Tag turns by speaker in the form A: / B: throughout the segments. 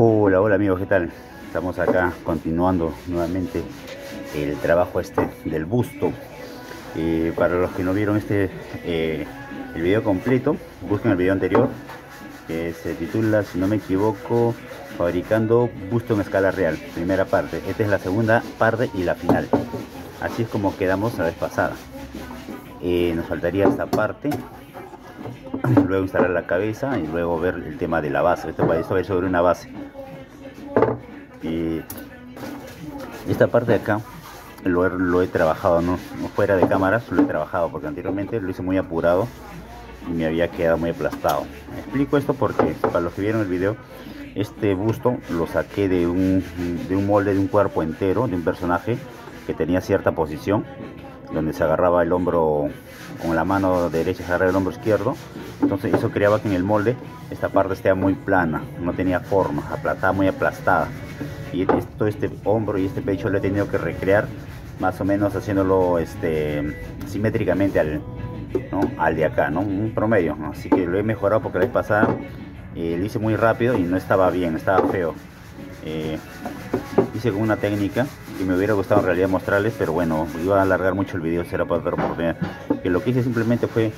A: Hola, hola amigos, ¿qué tal? Estamos acá continuando nuevamente el trabajo este del busto. Eh, para los que no vieron este eh, el video completo, busquen el video anterior que se titula, si no me equivoco, fabricando busto en escala real, primera parte. Esta es la segunda parte y la final. Así es como quedamos la vez pasada. Eh, nos faltaría esta parte luego instalar la cabeza y luego ver el tema de la base. Esto va a ser sobre una base. Y esta parte de acá lo, he trabajado no, fuera de cámaras lo he trabajado porque anteriormente lo hice muy apurado y me había quedado muy aplastado. Explico esto porque para los que vieron el video este busto lo saqué de un, de un molde de un cuerpo entero de un personaje que tenía cierta posición donde se agarraba el hombro con la mano derecha se agarraba el hombro izquierdo entonces eso creaba que en el molde esta parte esté muy plana no tenía forma aplastada muy aplastada. Y todo este hombro y este pecho lo he tenido que recrear más o menos haciéndolo este simétricamente al, al de acá no un promedio. Así que lo he mejorado porque la vez pasada eh, lo hice muy rápido y no estaba bien estaba feo. Eh, hice con una técnica que me hubiera gustado en realidad mostrarles, pero bueno, iba a alargar mucho el video, será para otra oportunidad. Que lo que hice simplemente fue,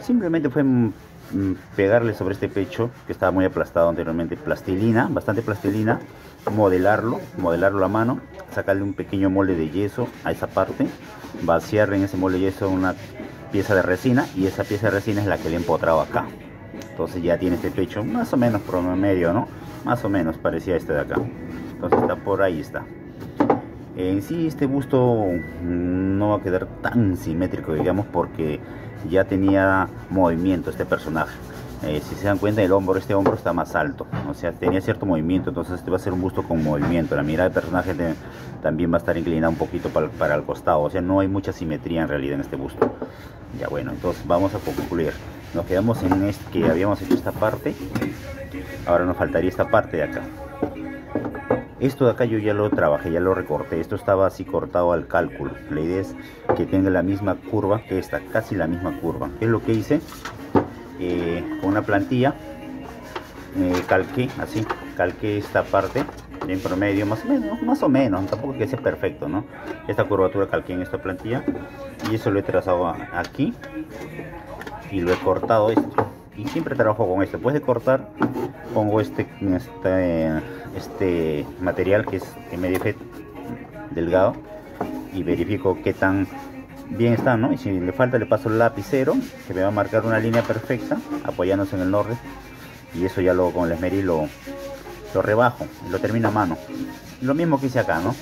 A: simplemente fue mm, mm, pegarle sobre este pecho que estaba muy aplastado anteriormente, plastilina, bastante plastilina, modelarlo, modelarlo a mano, sacarle un pequeño molde de yeso a esa parte, vaciar en ese molde de yeso una pieza de resina y esa pieza de resina es la que le he empotrado acá. Entonces ya tiene este pecho más o menos promedio, ¿no? Más o menos parecía este de acá. Entonces está por ahí está. En sí este busto no va a quedar tan simétrico, digamos, porque ya tenía movimiento este personaje. Eh, si se dan cuenta, el hombro, este hombro está más alto, o sea, tenía cierto movimiento, entonces este va a ser un busto con movimiento. La mirada del personaje también va a estar inclinada un poquito para, para, el costado, o sea, no hay mucha simetría en realidad en este busto. Ya bueno, entonces vamos a concluir. Nos quedamos en este que habíamos hecho esta parte, ahora nos faltaría esta parte de acá. Esto de acá yo ya lo trabajé, ya lo recorté. Esto estaba así cortado al cálculo. La idea es que tenga la misma curva que esta, casi la misma curva. ¿Qué es lo que hice? Eh, con una plantilla eh, calqué así, calqué esta parte en promedio más o menos, más o menos, tampoco que sea perfecto, ¿no? Esta curvatura calqué en esta plantilla y eso lo he trazado aquí y lo he cortado esto y siempre trabajo con esto. Después de cortar pongo este este, este material que es MDF delgado y verifico qué tan bien está no y si le falta le paso el lapicero que me va a marcar una línea perfecta apoyándose en el norte y eso ya luego con el esmeril lo, lo rebajo lo termino a mano. Lo mismo que hice acá no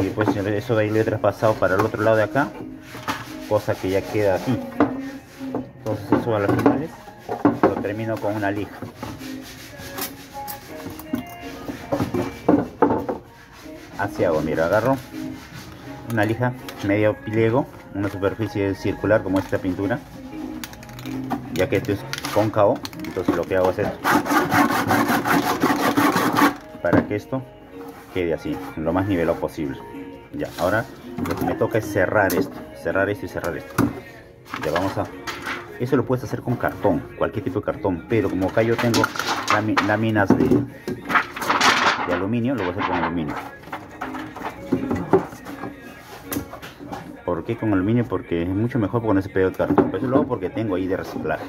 A: y después eso de ahí lo he traspasado para el otro lado de acá cosa que ya queda aquí entonces eso a las finales lo termino con una lija. Así hago mira agarro una lija medio pliego una superficie circular como esta pintura ya que esto es cóncavo entonces lo que hago es esto. Para que esto quede así lo más nivelado posible. Ya ahora lo que me toca es cerrar esto cerrar esto y cerrar esto. Ya vamos a eso lo puedes hacer con cartón, cualquier tipo de cartón, pero como acá yo tengo láminas de, de aluminio, lo voy a hacer con aluminio. ¿Por qué con aluminio? Porque es mucho mejor cuando se pega el cartón. Pero eso lo hago porque tengo ahí de reciclaje.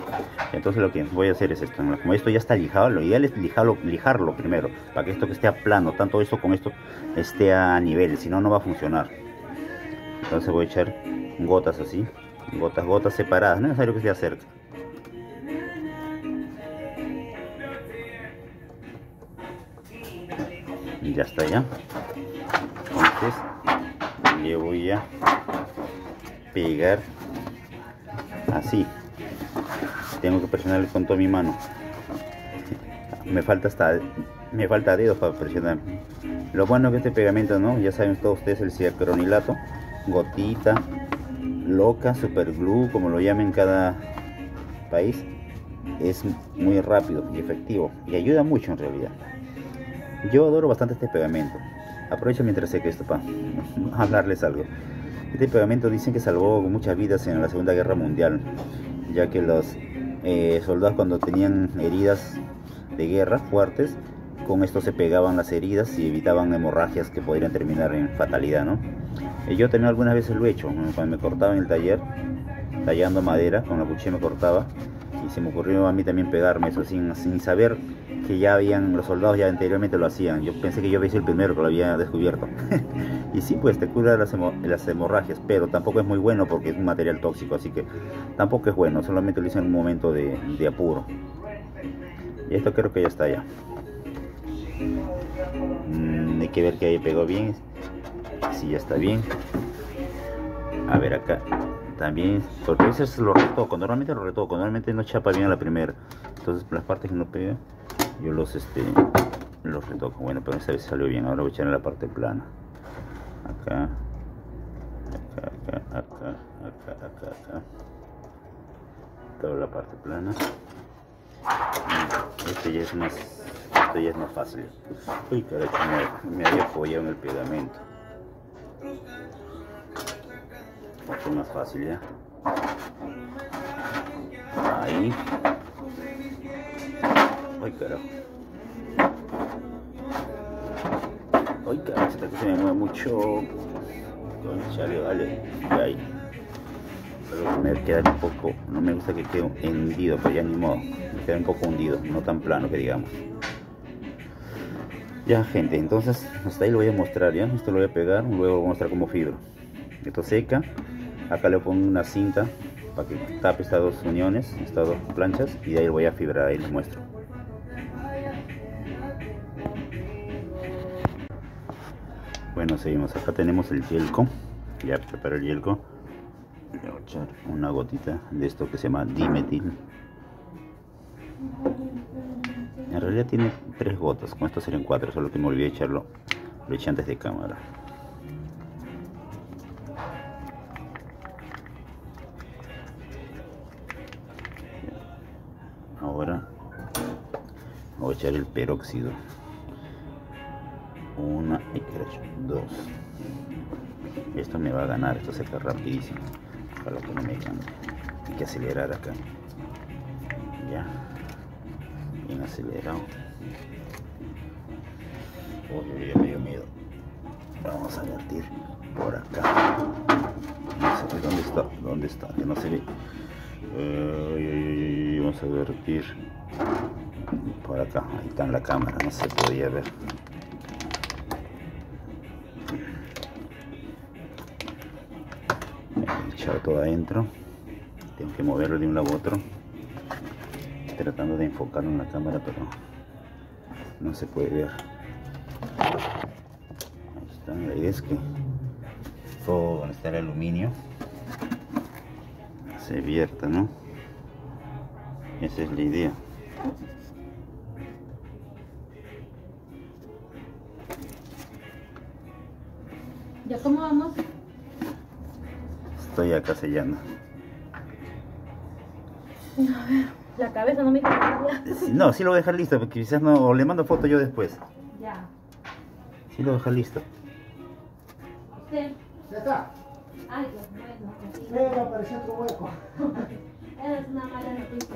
A: Entonces lo que voy a hacer es esto. Como esto ya está lijado, lo ideal es lijarlo, lijarlo primero. Para que esto que esté a plano, tanto esto con esto esté a nivel. Si no, no va a funcionar. Entonces voy a echar gotas así gotas, gotas separadas, no es necesario que sea cerca. Ya está ya. Entonces le voy a pegar así. Tengo que presionarle con toda mi mano. Me falta hasta me falta dedos para presionar. Lo bueno que este pegamento, ¿no? Ya saben todos ustedes el ciacronilato, gotita, loca, super glue, como lo llamen en cada país, es muy rápido y efectivo y ayuda mucho en realidad. Yo adoro bastante este pegamento. Aprovecho mientras sé que esto para hablarles algo. Este pegamento dicen que salvó muchas vidas en la Segunda Guerra Mundial, ya que los eh, soldados cuando tenían heridas de guerra fuertes, con esto se pegaban las heridas y evitaban hemorragias que podrían terminar en fatalidad, ¿no? Y yo también algunas veces lo he hecho, cuando me cortaba en el taller, tallando madera, con la cuchilla me cortaba, y se me ocurrió a mí también pegarme eso sin, sin saber que ya habían, los soldados ya anteriormente lo hacían. Yo pensé que yo había sido el primero que lo había descubierto. y sí, pues te cura las, las, hemorragias, pero tampoco es muy bueno porque es un material tóxico, así que tampoco es bueno, solamente lo hice en un momento de, de apuro. Y esto creo que ya está ya. Mm, hay que ver que ahí pegó bien. Si ya está bien. A ver acá. También, porque a veces lo retoco, normalmente lo retoco, normalmente no chapa bien a la primera. Entonces las partes que no pega, yo los este los retoco. Bueno, pero esta vez salió bien. Ahora voy a echar en la parte plana. Acá. Acá, acá, acá, acá, acá, acá. Toda la parte plana. Este ya es más, este ya es más fácil. Uy, carajo, me, me había apoyado en el pegamento. Es más fácil ya. Ahí. Ay, carajo. Ay, carajo, esta cosa me mueve mucho. Conchale, vale. Ahí pero me queda un poco, no me gusta que quede hendido, pero ya ni modo, me queda un poco hundido, no tan plano que digamos. Ya gente, entonces hasta ahí lo voy a mostrar ya, esto lo voy a pegar, luego voy a mostrar como fibra. Esto seca, acá le pongo una cinta para que tape estas dos uniones, estas dos planchas y de ahí lo voy a fibrar, ahí les muestro. Bueno, seguimos, acá tenemos el yelco, ya preparo el yelco. Voy a echar una gotita de esto que se llama dimetil realidad tiene tres gotas con esto serían cuatro. Solo que me olvidé echarlo. Lo eché antes de cámara. Ahora voy a echar el peróxido. Una y dos. Esto me va a ganar esto se cae rapidísimo. Para que no me digan hay que acelerar acá. Ya acelerado uy, me dio miedo. Vamos a vertir por acá. No sé dónde está dónde está que no se ve. Vamos a vertir por acá ahí está en la cámara no se podía ver. Todo adentro. Tengo que moverlo de un lado a otro tratando de enfocarlo en la cámara pero no se puede ver ahí está, la idea es que todo donde está el aluminio se vierta no esa es la idea
B: ¿Ya cómo vamos?
A: estoy acá sellando.
B: A ver, la cabeza no me
A: sí, No, sí lo voy a dejar listo, porque quizás no, o le mando foto yo después.
B: Ya.
A: Sí lo voy a dejar listo.
B: ¿Usted?
C: Ya está.
B: Ay, Dios mío,
C: no. Pero apareció otro hueco.
B: es una mala noticia.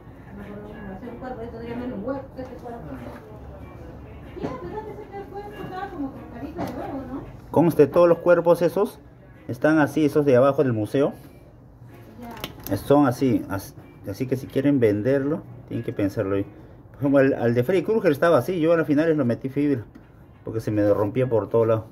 A: Conste, todos los cuerpos esos están así, esos de abajo del museo. Son así, así que si quieren venderlo, tienen que pensarlo ahí. Por ejemplo, al, de Freddy Krueger estaba así, yo al final lo metí fibra, porque se me rompía por todos lados.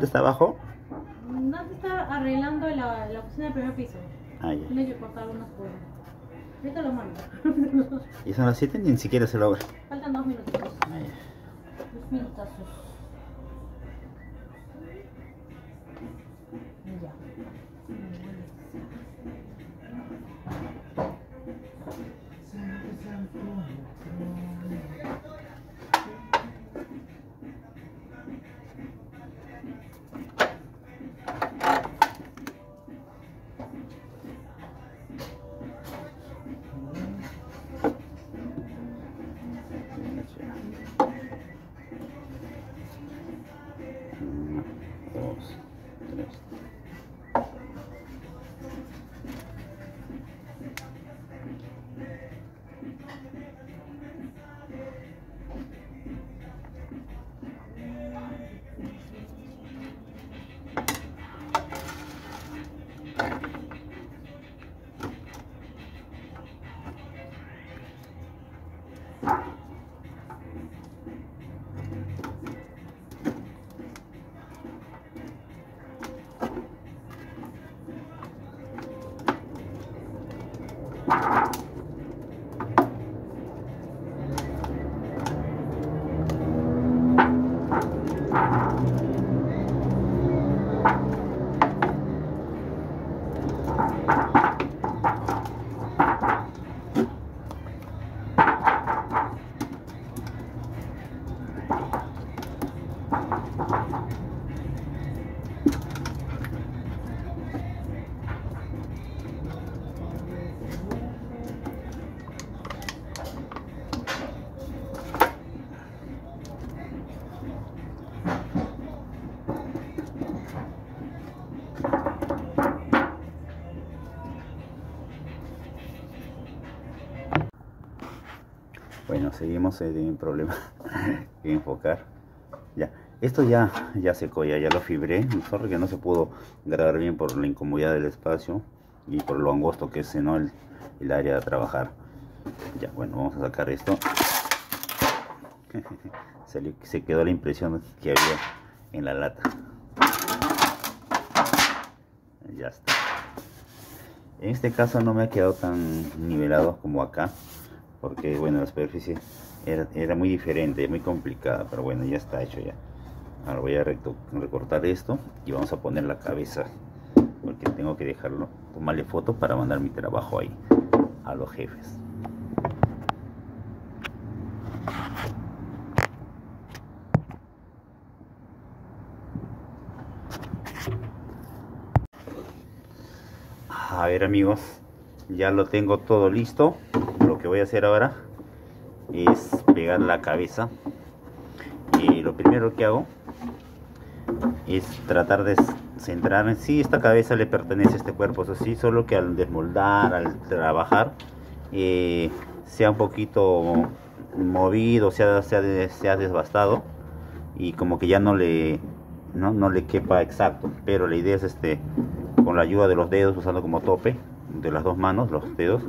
A: ¿Dante está abajo?
B: Está arreglando la, la cocina del primer piso.
A: Ah, ya.
B: Tiene que cortar algunas cosas. Ahorita lo mando.
A: Y son las 7 ni siquiera se logra.
B: Faltan dos minutos.
A: Ah, ya.
B: Dos minutos. Ya.
A: Seguimos eh, un problema que enfocar. Ya, esto ya, ya secó, ya, ya lo fibré. Sorry que no se pudo grabar bien por la incomodidad del espacio y por lo angosto que es ¿no? el, área de trabajar. Ya, bueno, vamos a sacar esto. Se quedó la impresión que había en la lata. Ya está. En este caso no me ha quedado tan nivelado como acá porque bueno la superficie era, muy diferente, muy complicada, pero bueno ya está hecho ya. Ahora voy a recortar esto y vamos a poner la cabeza porque tengo que dejarlo, tomarle foto para mandar mi trabajo ahí a los jefes. A ver amigos, ya lo tengo todo listo. Lo que voy a hacer ahora es pegar la cabeza. Y lo primero que hago es tratar de centrar en sí, esta cabeza le pertenece a este cuerpo, eso sí, solo que al desmoldar, al trabajar, eh, sea un poquito movido, sea, sea, sea desbastado y como que ya no le, no, no le quepa exacto, pero la idea es este, con la ayuda de los dedos, usando como tope de las dos manos, los dedos,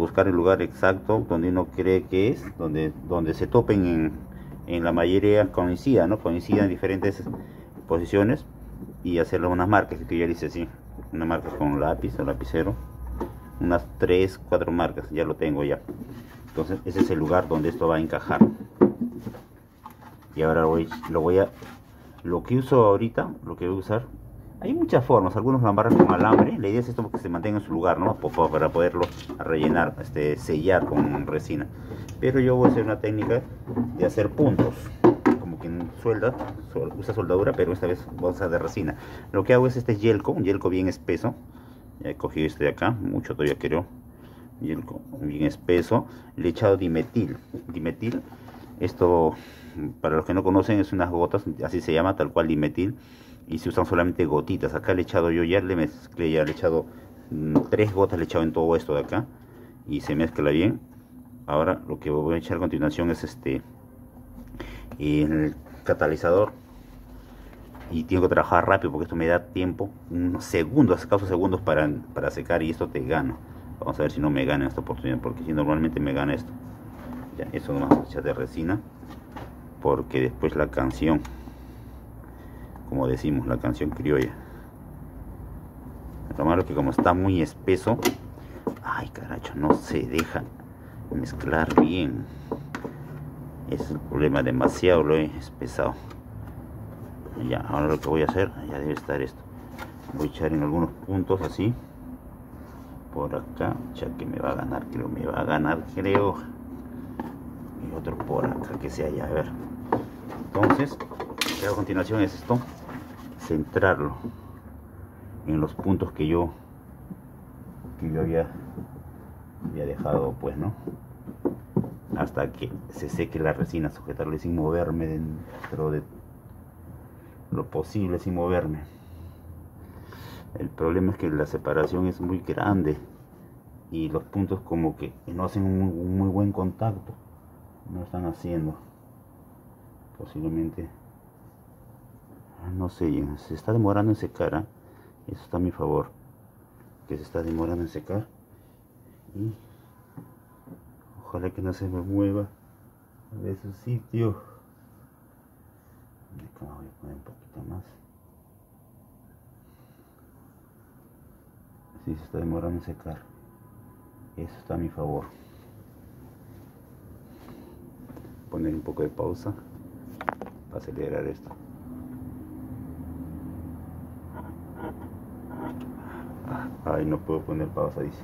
A: buscar el lugar exacto donde uno cree que es, donde, donde se topen en, en la mayoría coincida, ¿no? Coincidan en diferentes posiciones y hacerle unas marcas, que ya hice así, unas marcas con lápiz o lapicero, unas 3, 4 marcas, ya lo tengo ya. Entonces ese es el lugar donde esto va a encajar. Y ahora voy, lo voy a, lo que uso ahorita, lo que voy a usar, hay muchas formas, algunos lo amarran con alambre, la idea es esto que se mantenga en su lugar, ¿no? Para poderlo rellenar, este, sellar con resina. Pero yo voy a hacer una técnica de hacer puntos, como quien suelda, usa soldadura, pero esta vez voy a usar de resina. Lo que hago es este yelco, un yelco bien espeso, ya he cogido este de acá, mucho todavía creo, yelco bien espeso, le he echado dimetil, dimetil, esto para los que no conocen es unas gotas, así se llama, tal cual dimetil, y se usan solamente gotitas. Acá le he echado yo ya, le mezclé, ya le he echado mm, tres gotas, le he echado en todo esto de acá y se mezcla bien. Ahora lo que voy a echar a continuación es este el catalizador y tengo que trabajar rápido porque esto me da tiempo, unos segundos, escasos segundos para, para secar y esto te gana. Vamos a ver si no me gana esta oportunidad porque si normalmente me gana esto. Ya, eso nomás echar de resina porque después la canción como decimos, la canción criolla. Lo malo que como está muy espeso, ay caracho, no se deja mezclar bien. Es el problema, demasiado lo he espesado. Ya, ahora lo que voy a hacer, ya debe estar esto. Voy a echar en algunos puntos así. Por acá, ya que me va a ganar, creo, me va a ganar, creo. Y otro por acá, que sea ya, a ver. Entonces, a continuación es esto, centrarlo en los puntos que yo que yo había, había dejado pues no hasta que se seque la resina sujetarle sin moverme dentro de lo posible sin moverme. El problema es que la separación es muy grande y los puntos como que no hacen un muy buen contacto no están haciendo posiblemente no sé se está demorando en secar ¿ah? eso está a mi favor. Que se está demorando en secar. Y ojalá que no se me mueva de su sitio voy a poner un poquito más. Si se está demorando en secar. Eso está a mi favor. Poner un poco de pausa para acelerar esto Ay, no puedo poner pausa, dice.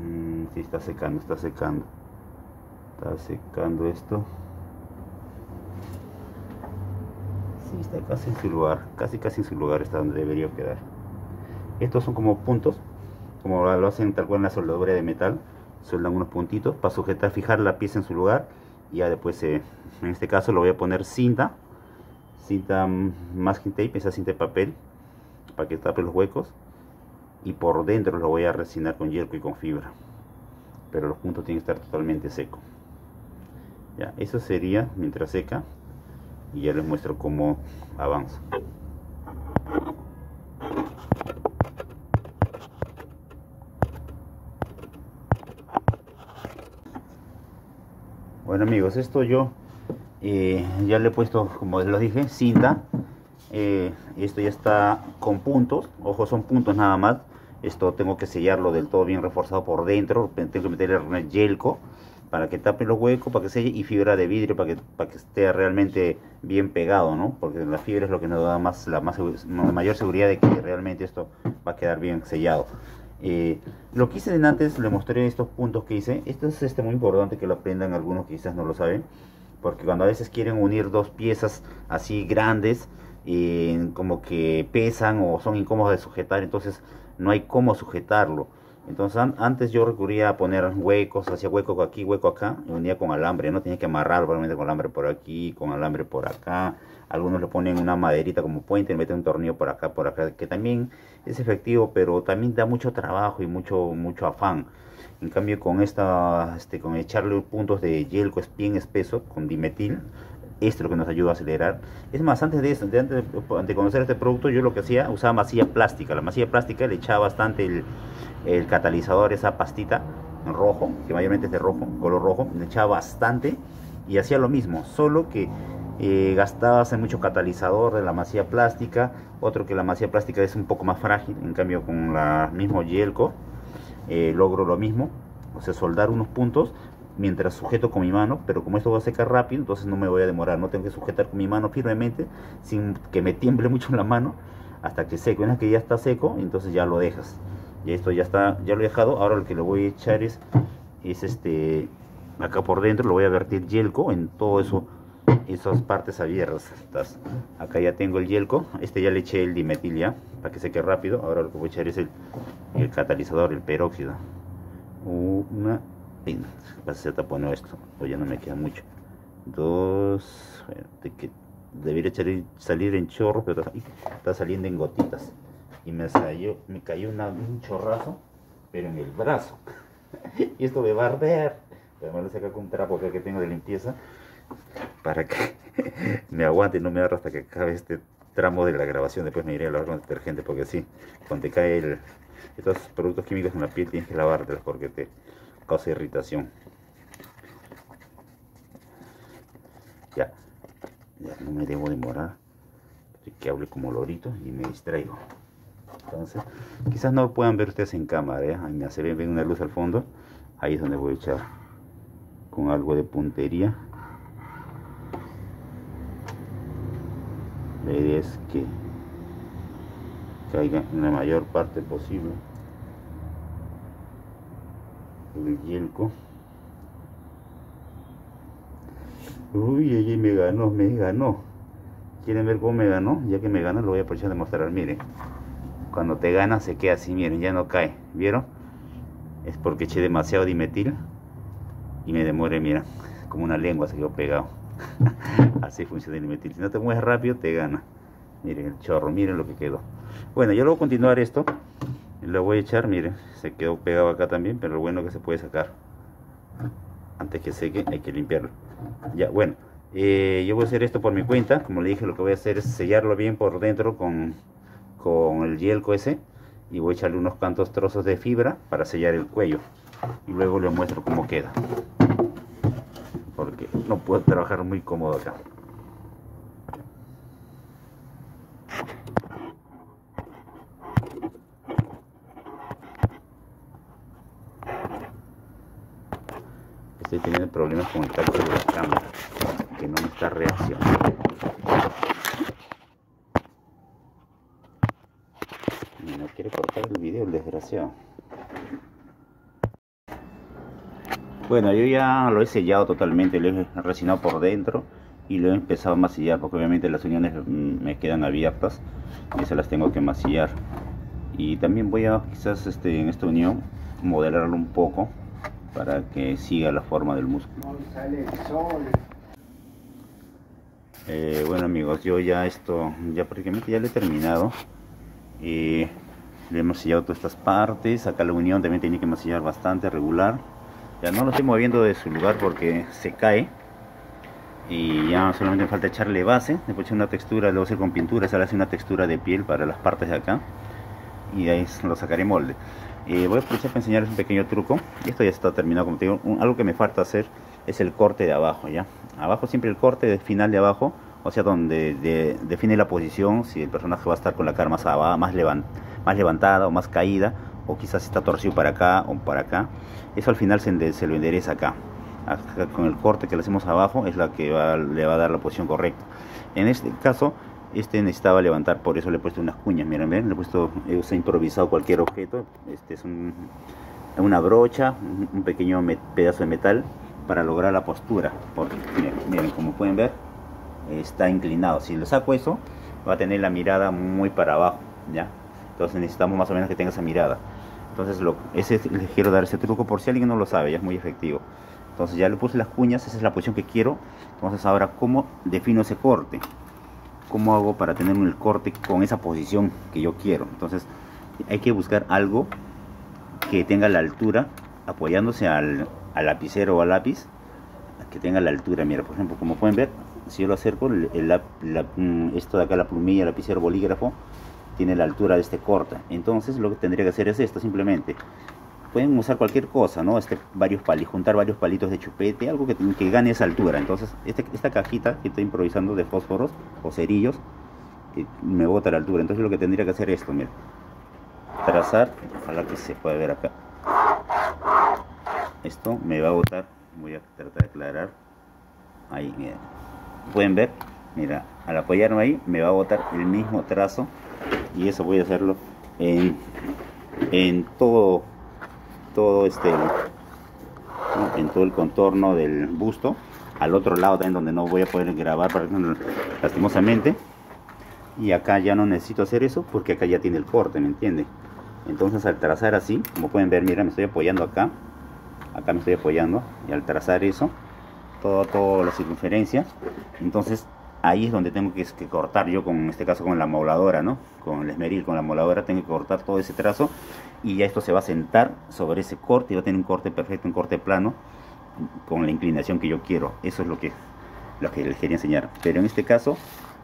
A: Mm, sí, está secando, está secando. Está secando esto. Sí, está casi en su lugar. Casi, casi en su lugar está donde debería quedar. Estos son como puntos. Como lo hacen tal cual en la soldadura de metal. Sueldan unos puntitos para sujetar, fijar la pieza en su lugar. Y ya después, eh, en este caso, lo voy a poner cinta. Cinta mm, masking tape, esa cinta de papel para que tape los huecos y por dentro lo voy a resinar con hierro y con fibra. Pero los puntos tienen que estar totalmente secos ya eso sería mientras seca y ya les muestro cómo avanza. Bueno amigos esto yo eh, ya le he puesto como les dije cinta eh, esto ya está con puntos ojo son puntos nada más esto tengo que sellarlo del todo bien reforzado por dentro tengo que meterle yelco para que tape los huecos, para que selle y fibra de vidrio para que, para que esté realmente bien pegado, ¿no? Porque la fibra es lo que nos da más la mayor seguridad de que realmente esto va a quedar bien sellado. Eh, lo que hice antes, le mostré estos puntos que hice. Esto es este, muy importante que lo aprendan algunos que quizás no lo saben. Porque cuando a veces quieren unir dos piezas así grandes, como que pesan o son incómodos de sujetar, entonces no hay cómo sujetarlo. Entonces antes yo recurría a poner huecos, hacía hueco aquí, hueco acá, y unía con alambre, no tenía que amarrar probablemente con alambre por aquí, con alambre por acá. Algunos le ponen una maderita como puente y meten un tornillo por acá, por acá, que también es efectivo, pero también da mucho trabajo y mucho, mucho afán. En cambio con esta, este, con echarle puntos de yelco bien espeso, con dimetil, esto es lo que nos ayuda a acelerar. Es más, antes de eso, antes de, conocer este producto, yo lo que hacía, usaba masilla plástica. La masilla plástica le echaba bastante el, catalizador, esa pastita en rojo, que mayormente es de rojo, color rojo, le echaba bastante y hacía lo mismo, solo que eh, gastabas mucho catalizador de la masilla plástica, otro que la masilla plástica es un poco más frágil, en cambio con la mismo Yelco eh, logro lo mismo, o sea, soldar unos puntos, mientras sujeto con mi mano, pero como esto va a secar rápido, entonces no me voy a demorar, no tengo que sujetar con mi mano firmemente sin que me tiemble mucho la mano hasta que seque. Una vez que ya está seco, entonces ya lo dejas. Y esto ya está, ya lo he dejado. Ahora lo que le voy a echar es, es este, acá por dentro lo voy a vertir yelco en todo eso, esas partes abiertas. acá ya tengo el yelco, este ya le eché el dimetil ya, para que seque rápido. Ahora lo que voy a echar es el, el catalizador, el peróxido. Una se tapón esto, o ya no me queda mucho. Dos, de que debería salir en chorro, pero está saliendo en gotitas. Y me salió, me cayó un chorrazo, pero en el brazo. y esto me va a arder. Pero me lo saco con un trapo que tengo de limpieza para que me aguante y no me agarre hasta que acabe este tramo de la grabación. Después me iré a lavar con detergente porque sí, cuando te cae estos productos químicos en la piel tienes que lavártelos porque te causa irritación. Ya, ya no me debo demorar. que hable como lorito y me distraigo. Entonces, quizás no puedan ver ustedes en cámara, ¿eh? Ahí se ve, ven una luz al fondo. Ahí es donde voy a echar con algo de puntería. La idea es que caiga en la mayor parte posible el yelco. Uy, ella me ganó, me ganó. ¿Quieren ver cómo me ganó? Ya que me ganó, lo voy a aprovechar de mostrar. Miren, cuando te gana se queda así, miren, ya no cae. ¿Vieron? Es porque eché demasiado dimetil y me demore, mira, como una lengua se quedó pegado. así funciona el dimetil. Si no te mueves rápido, te gana. Miren el chorro, miren lo que quedó. Bueno, yo a continuar esto. Lo voy a echar, miren, se quedó pegado acá también, pero lo bueno que se puede sacar. Antes que seque hay que limpiarlo. Ya, bueno, eh, yo voy a hacer esto por mi cuenta. Como le dije, lo que voy a hacer es sellarlo bien por dentro con, con el yelco ese. Y voy a echarle unos cuantos trozos de fibra para sellar el cuello. Y luego les muestro cómo queda. Porque no puedo trabajar muy cómodo acá. Estoy teniendo problemas con el tacto de la cámara, que no me está reaccionando. No quiere cortar el video, el desgraciado. Bueno, yo ya lo he sellado totalmente, lo he resinado por dentro y lo he empezado a masillar porque obviamente las uniones mm, me quedan abiertas y se las tengo que masillar. Y también voy a quizás este, en esta unión modelarlo un poco para que siga la forma del músculo. Eh, bueno amigos, yo ya esto, ya prácticamente ya lo he terminado. y le hemos sellado todas estas partes. Acá la unión también tiene que masillar bastante regular. Ya no lo estoy moviendo de su lugar porque se cae. Y ya solamente me falta echarle base. Después echar una textura, luego hacer con pintura. Se le hace una textura de piel para las partes de acá. Y de ahí lo sacaré molde. Eh, voy a aprovechar para enseñarles un pequeño truco. Esto ya está terminado, como te digo. algo que me falta hacer es el corte de abajo, ¿ya? Abajo siempre el corte de final de abajo, o sea, donde define la posición, si el personaje va a estar con la cara más, abajo, más, más levantada o más caída, o quizás está torcido para acá o para acá. Eso al final se, se lo endereza acá. acá. Con el corte que le hacemos abajo es la que le va a dar la posición correcta. En este caso, este necesitaba levantar, por eso le he puesto unas cuñas, miren, ven, le he puesto, he improvisado cualquier objeto, este es una brocha, un pequeño pedazo de metal para lograr la postura, porque miren, como pueden ver, está inclinado, si le saco eso, va a tener la mirada muy para abajo, ¿ya? Entonces necesitamos más o menos que tenga esa mirada. Entonces lo, ese, les quiero dar ese truco por si alguien no lo sabe, ya es muy efectivo. Entonces ya le puse las cuñas, esa es la posición que quiero. Entonces ahora, ¿cómo defino ese corte? Cómo hago para tener el corte con esa posición que yo quiero. Entonces hay que buscar algo que tenga la altura, apoyándose al, lapicero o al lápiz, que tenga la altura. Mira, por ejemplo, como pueden ver, si yo lo acerco, el, mm, esto de acá, la plumilla, lapicero, bolígrafo, tiene la altura de este corte. Entonces lo que tendría que hacer es esto, simplemente pueden usar cualquier cosa, ¿no? Este, varios palitos, juntar varios palitos de chupete, algo que, que gane esa altura. Entonces, este, esta cajita que estoy improvisando de fósforos o cerillos, eh, me bota la altura. Entonces lo que tendría que hacer es esto, mira. Trazar, ojalá que se pueda ver acá. Esto me va a botar, voy a tratar de aclarar. Ahí, mira. Pueden ver, mira, al apoyarme ahí, me va a botar el mismo trazo. Y eso voy a hacerlo en, en todo todo este en todo el contorno del busto al otro lado también donde no voy a poder grabar lastimosamente. Y acá ya no necesito hacer eso porque acá ya tiene el corte me entiende entonces al trazar así como pueden ver mira me estoy apoyando acá. Acá me estoy apoyando. Y al trazar eso todo toda la circunferencia. Entonces ahí es donde tengo que, cortar. Yo con en este caso con la moladora no con el esmeril con la moladora tengo que cortar todo ese trazo y ya esto se va a sentar sobre ese corte y va a tener un corte perfecto un corte plano con la inclinación que yo quiero. Eso es lo que lo que les quería enseñar. Pero en este caso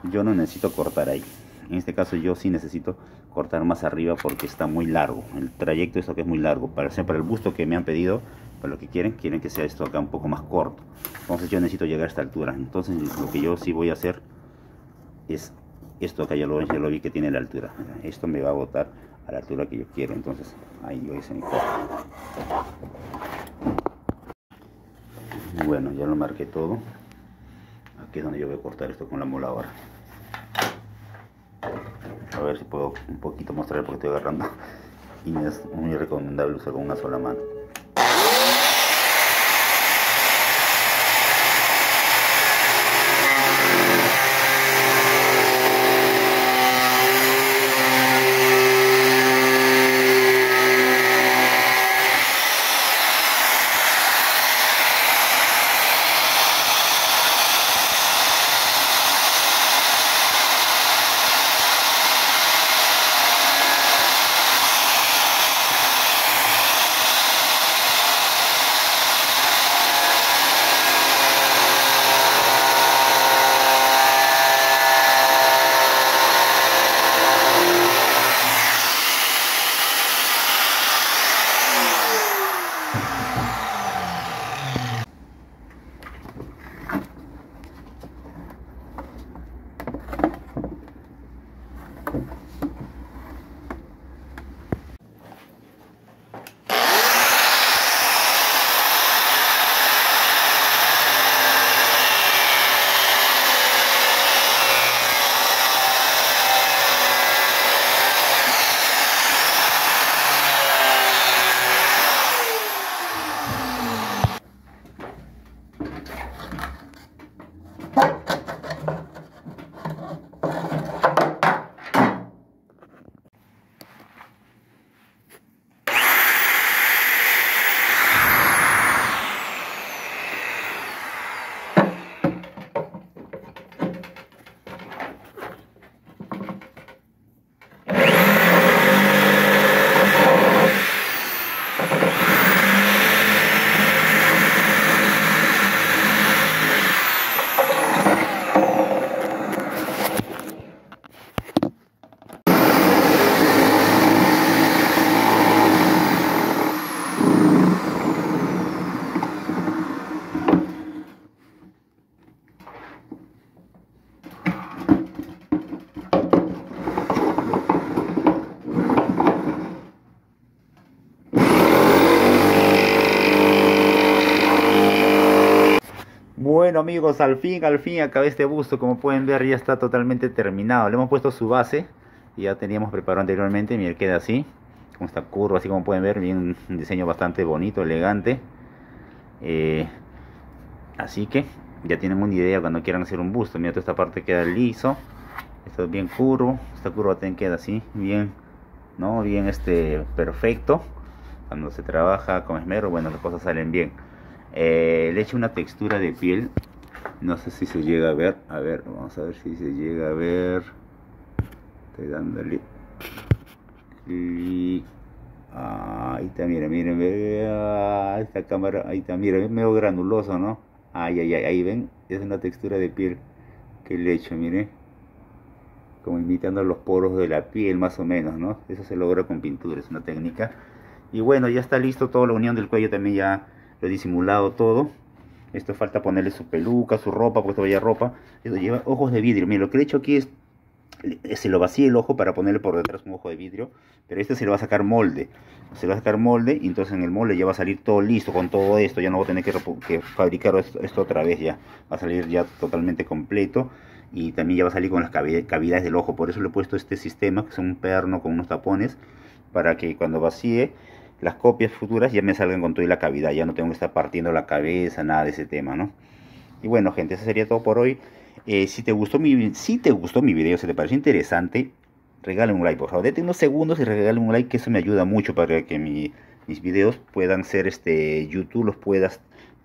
A: yo no necesito cortar ahí. En este caso yo sí necesito cortar más arriba porque está muy largo. El trayecto esto que es muy largo. Para, para el busto que me han pedido para lo que quieren, quieren que sea esto acá un poco más corto. Entonces yo necesito llegar a esta altura. Entonces lo que yo sí voy a hacer es esto acá ya lo, ya lo vi que tiene la altura. Esto me va a botar a la altura que yo quiero. Entonces ahí yo hice mi corte bueno ya lo marqué todo. Aquí es donde yo voy a cortar esto con la moladora a ver si puedo un poquito mostrar porque estoy agarrando. Y es muy recomendable usar con una sola mano amigos, al fin, al fin acabé este busto, como pueden ver ya está totalmente terminado. Le hemos puesto su base, ya teníamos preparado anteriormente, miren queda así, como está curvo, así como pueden ver, bien un diseño bastante bonito, elegante. Eh, así que ya tienen una idea cuando quieran hacer un busto. Mira, toda esta parte queda liso, esto es bien curvo, esta curva también queda así, bien, ¿no? Bien este, perfecto. Cuando se trabaja con esmero, bueno, las cosas salen bien. Eh, le echo una textura de piel no sé si se llega a ver. A ver vamos a ver si se llega a ver. Estoy dándole ahí está miren miren esta cámara ahí está miren es medio granuloso no ay ay ay ahí ven es una textura de piel que le echo miren como imitando los poros de la piel más o menos no eso se logra con pintura es una técnica. Y bueno ya está listo toda la unión del cuello también ya lo he disimulado todo. Esto falta ponerle su peluca, su ropa, porque vaya ropa. Esto lleva ojos de vidrio. Mira, lo que he hecho aquí es, se lo vacíe el ojo para ponerle por detrás un ojo de vidrio. Pero este se le va a sacar molde. Se le va a sacar molde y entonces en el molde ya va a salir todo listo con todo esto. Ya no voy a tener que, fabricar esto, otra vez ya. Va a salir ya totalmente completo. Y también ya va a salir con las cavidades del ojo. Por eso le he puesto este sistema, que es un perno con unos tapones. Para que cuando vacíe las copias futuras ya me salgan con toda la cavidad, ya no tengo que estar partiendo la cabeza, nada de ese tema, ¿no? Y bueno, gente, eso sería todo por hoy. Eh, si, te gustó mi, si te gustó mi video, si te pareció interesante, regálame un like, por favor. Dete unos segundos y regálame un like, que eso me ayuda mucho para que mis videos puedan ser, este, YouTube los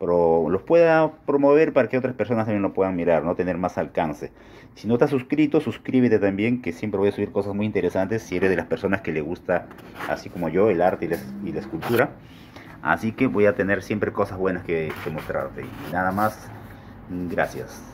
A: puedas los pueda promover para que otras personas también lo puedan mirar, no tener más alcance. Si no estás suscrito, suscríbete también, que siempre voy a subir cosas muy interesantes si eres de las personas que le gusta, así como yo, el arte y la, escultura. Así que voy a tener siempre cosas buenas que, que mostrarte. Y nada más, gracias.